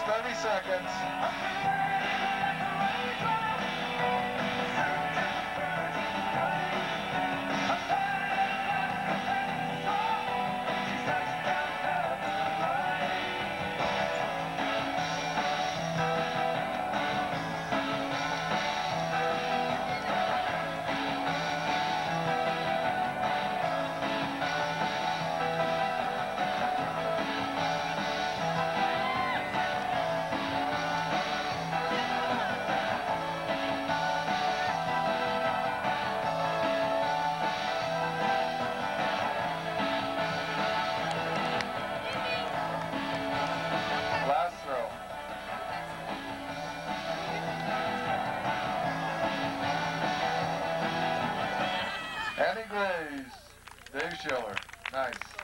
seconds, 30 seconds. Andy Graves, Dave Schiller. Nice.